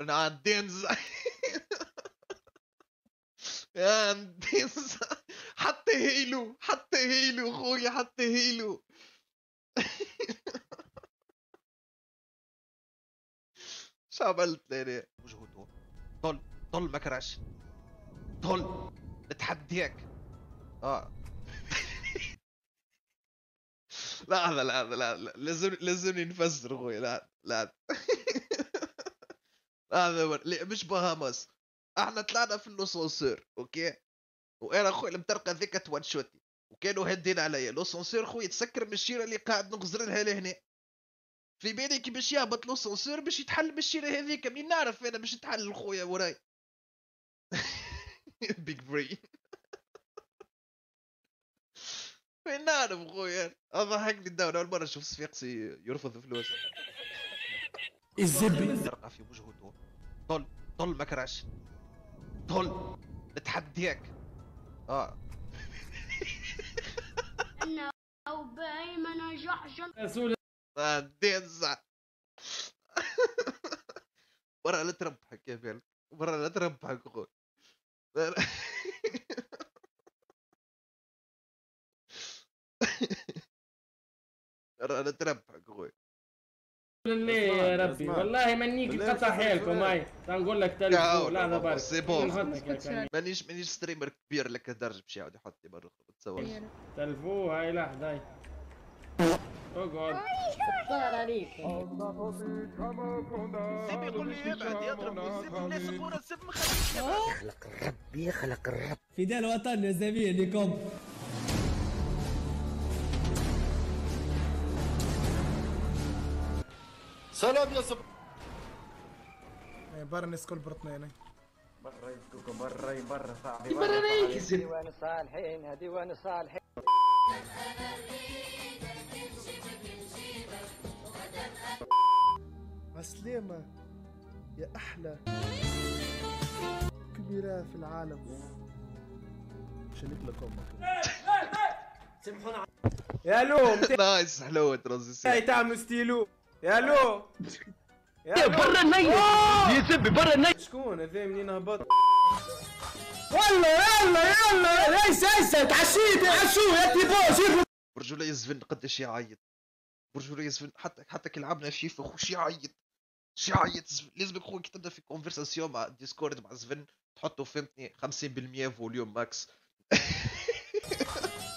دينز يا دينز حتى هيلو حتى هيلو خويا حتى هيلو. شو عملت ليلي. وجهه طل طل مكرش طل بتحديك. آه. لا لا لا لا لا لازم لازم نفسر أخوي. لا لا. هذا مش بهامس. إحنا طلعنا في ال l'ascenseur okay؟ وأنا أخوي المطرقه ذيك توان شوتي وكانوا هادين عليا. l'ascenseur خويا تسكر من الشيرة اللي قاعد نغزر لها لهنا. في بالي كي باش يهبط l'ascenseur باش يتحل بالشيره هذيك. منين نعرف أنا باش يتحل خويا وراي. big brain وين نعرف خويا؟ أضحكني الدولة أول مرة نشوف صفيقسي يرفض فلوس. الزبي في وجهه. طل طل مكرش طل بتحديك آه. انه بايمن جحجن رسول آه، دينزع برا لا تربحك يا بالك برا لا تربحك أخوي برا لا تربحك أخوي ليه يا ربي والله منيك قطع حيلكم هاي. نقول لك تلفون لا هذا بارك سي بون. مانيش مانيش ستريمر كبير لك الدرجه باش يقعد يحط لي برا تصور تلفو هاي لحظة هاي اقعد صار عليك سيب يقول لي ابعد يضرب سيب الناس كورة سيب مخليك فداء الوطن يا زميلكم سلام يا صب برا نسكل برطنيني برا يسكوكم برا برا صاحبي. ديوان الصالحين ديوان الصالحين عسلامة يا أحلى كبيرة في العالم. شنك لك أمك يا لو نايس حلوة ترانزيسيون. تعمل ستيلو. يا لو برا النيل يسبي برا النيل شكون؟ هذا منين هبط؟ والله يلا يلا ليس ليس. تعشيت تعشوا يا تيبو شوفوا برجولة يزفن قداش يعيط. برجولة يزفن. حتى حتى كي لعبنا فيفا خوش يعيط. شي يعيط. لازمك خويا كي تبدا في كونفرساسيون مع ديسكورد مع زفن تحطه فهمتني 50% فوليوم ماكس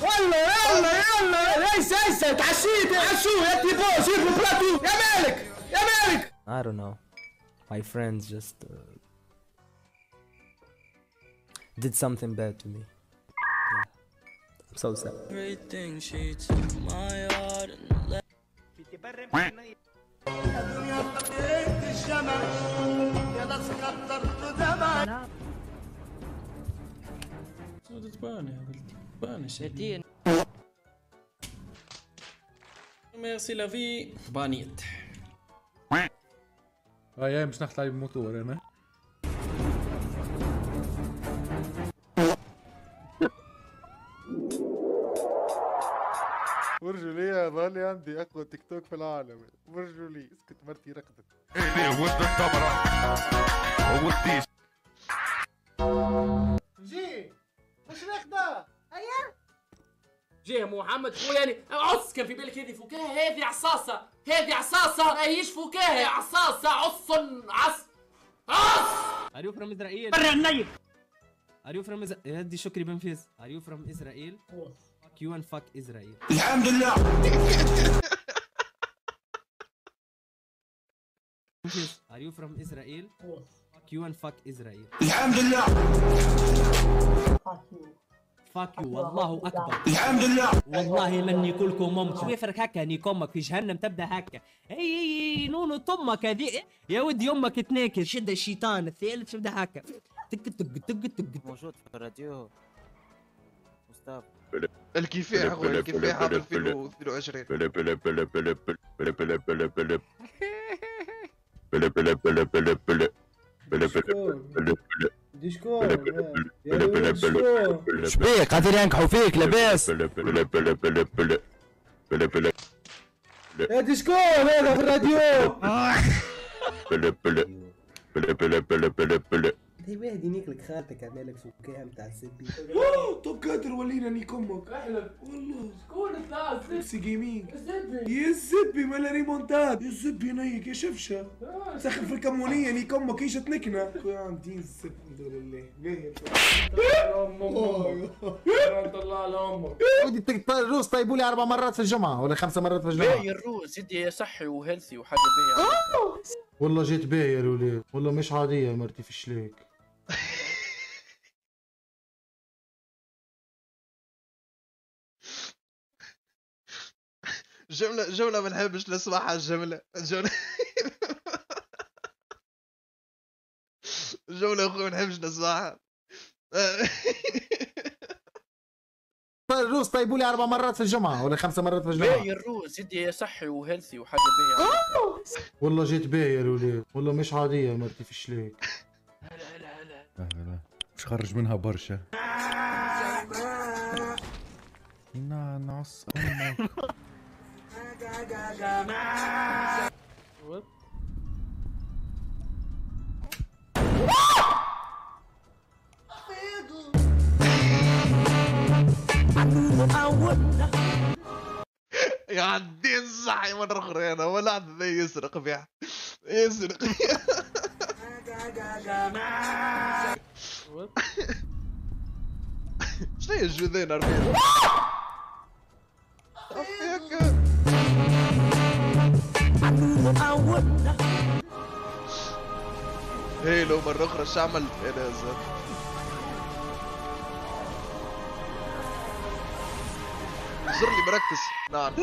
والله يلا يلا ليس ليس تعشيت تعشوا يا تيبو شوفوا بلاتو يا مالك يا مالك I don't know. My friends just uh, did something bad to me. Yeah. I'm so sad. غلطبانة غلطبانة شديد ميرسي لافي. بانيت. آه يا مش نحت بموتور أنا. برجولي يا ظل عندي أقوى تيك توك في العالم. برجولي اسكت مرتي رقدت إيه ليه؟ ود الكاميرا وديش مش راقدة جه محمد خويا يعني عص كان في بالك هذه فكاهه هذه عصاصة. هذه عصاصة. ماهيش فكاهه عصاصة. عص عص عص. Are you from Israel? برا النيل. Are you from Israel? هدي شكري بنفيز Are you from Israel? Fuck you and fuck Israel. الحمد لله Are you from Israel? Fuck you and fuck Israel. الحمد لله Fuck you. والله أكبر الحمد لله والله مني كلكم ممت شو يفرق هكا نيك أمك في جهنم تبدا هكا اي اي نونو تمك هذي يا ودي أمك تناكل شد الشيطان الثالث تبدا هكا تك تك تك تك موجود في الراديو مصطفى الكفاح اخويا الكفاح عام 2022 بلا بلا بلا بلا بلا بلا بلا بلا بلا بلا بلا بلا بلا بلا بلا بلا بلا ديشكور بلا بلا بلا شبيك قاعدين ينكحوا فيك لاباس بلا بلا بلا بلا بلا بلا بلا يا ديشكور هذا في الراديو بلا بلا بلا بلا بلا بلا بلا هي واحد ينيك لك خالتك عمل لك فكاهه نتاع الزبي طب قادر ولينا نيك أمك احلم والله. شكون طلع الزبي سي جيمنج الزبي يا الزبي مالا ريمونتاد. يا الزبي نيك يا شفشة. سخن في الكمونية نيك أمك إيش تنكنا؟ يا عندي الزبي الحمد لله. باهي طلع لامك ودي الروس طيبوا لي أربع مرات في الجمعة ولا خمسة مرات في الجمعة. باهي الروز يدي صحي وهيلثي وحاجة باهية. والله جيت باهي يا الولاد. والله مش عادية مرتي في شليك جملة جملة ما نحبش نسمعها الجملة جملة. جملة أخوي ما نحبش نسمعها. الروس طيبوا لي أربع مرات في الجمعة ولا خمسة مرات في باهي الجمعه الروز يدي صحي وهيلثي وحاجة باهيه والله جيت باهي يا الولاد والله مش عادية مرتي في شليك مش خرج منها برشا. نعس أمك. يا عدين صحي مرة أخرى أنا ولا عاد يسرق فيها يسرق شنو هي عفيك هي لو مرة أخرى شو يا زلمة؟ زر لي مركز. نعم.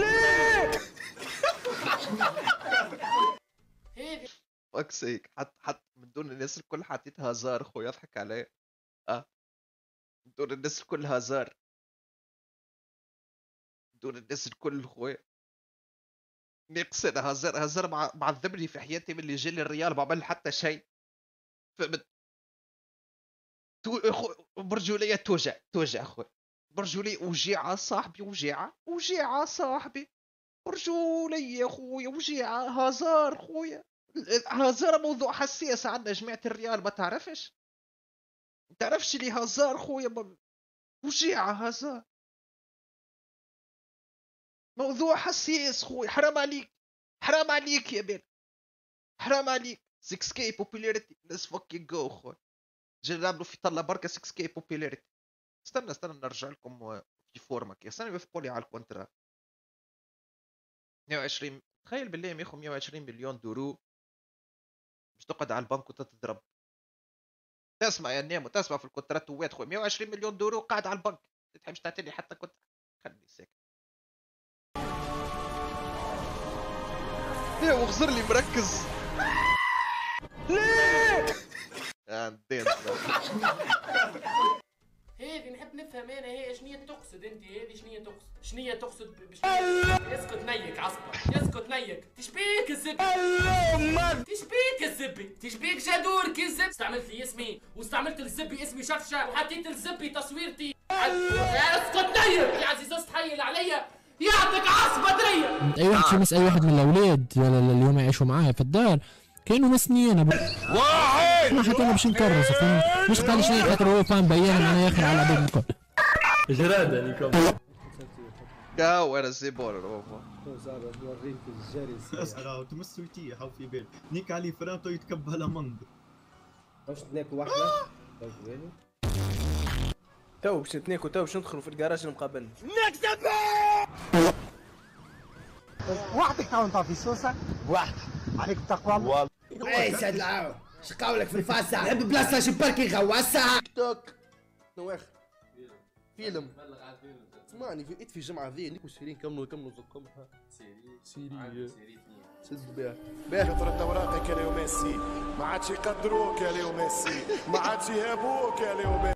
هذه فاك سيك حط حط من دون الناس الكل حطيت هزار خويا اضحك علي آه. من دون الناس الكل هزار. من دون الناس الكل خويا ناقص أنا هزار هزار مع معذبني في حياتي من اللي جالي الريال ما عمل حتى شيء. فهمت تو... أخو... برجولية توجع توجع أخوي. برجولية وجيعة صاحبي وجيعة وجيعة صاحبي. برجولية خويا وجيعة هزار خويا هزار موضوع حساس عندنا جماعة الريال ما تعرفش؟ ما تعرفش لي هزار خويا ب... وجيعة هزار. موضوع حساس خويا. حرام عليك. حرام عليك يا بنت. حرام عليك. 6 k popularité let's fucking go خويا. نعملوا في طلة بركة 6 k popularité استنى استنى نرجع لكم في فورمك استنى يوافقوا لي على ال contrat. 120 تخيل بالله ما ياخذ 120 مليون دورو مش تقعد على البنك وتضرب تسمع يا نيمو تسمع في ال contrat what خويا. 120 مليون دورو قاعد على البنك. تحبش تعطيني حتى كنت. خليني ساكت. يا وغزر لي مركز. ليه؟ هذه نحب نفهم أنا هي شنو تقصد أنت؟ هذه شنو تقصد؟ شنو تقصد اسكت نيك عصبة اسكت نيك. تشبيك الزبي تشبيك الزبي تشبيك جدورك الزبي استعملت لي اسمي واستعملت الزبي اسمي شفشة وحطيت الزبي تصويرتي اسكت نيك! يا عزيز تحيل عليا. يعطيك عصبة درية أي واحد شو أي واحد من الأولاد اليوم يعيشوا معايا في الدار. كانوا مسنين. أنا واحد! ما حتى أنا باش نكرس فهمت؟ مش قال شيء خاطر هو فاهم بيان أنا ياخر على عباد الكل. جرادة نيكم كاو أنا سي بون روفو نوريك الجري اسرع وتمسويتي حاو في بال. نيك علي فرانتو يتكبى لمند واش تناكل واحدة. ويلي تو باش نتناكل تو باش ندخلوا في الكراج المقابل. وحدك تو انت في سوسة واحد. عليك التقوى اي سعد العاو. شقاولك في الفاسة؟ نحب بلاصة شباركي غواسة. توك. نواخ فيلم. اسمعني في الجمعة ذي؟ نيكو سيرين كملوا كملوا زقمها سيري سد باهي كثرة اوراقك يا ليو ميسي. ما عادش يقدروك يا ليو ميسي. ما عادش يهابوك يا ليو ميسي.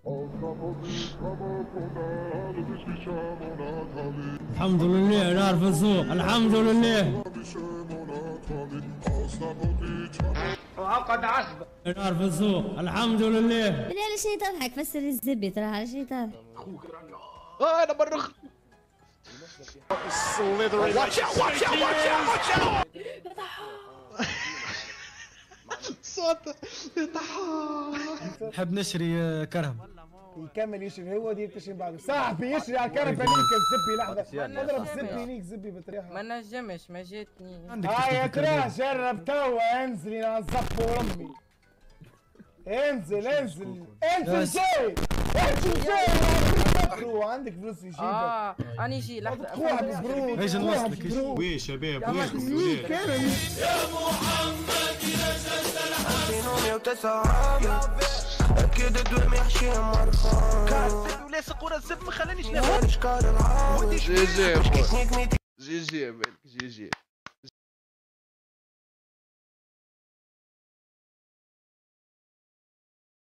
الحمد لله نار في السوق. الحمد لله. وعقد عصبة نار في السوق. الحمد لله. لا على شي تضحك فسر الزبي ترى على شي تضحك آه أنا مرخ Watch out, watch out, watch out, watch out! طحات نحب نشري آه، كرهم يكمل يشري هو دي تشري بعده. صاحبي يشري على الكرفه ليك الزبي لحظة. اضرب زبي ليك زبي بطريقة. ما نجمش ما جاتني. هاي يا ترى جرب توا. انزل يا نزف امي انزل انزل. انزل جاي انزل جاي برو عندك فلوس يجيبك آه أنا يجي لحظة. ببرو إيش نوصلك وي شباب يا وي يا محمد إذا جلست الحرام أكيد دوم يحشي مرخان ولاصق ورا الزب ما خلانيش ناخذ جي جي يا جي يا جي جي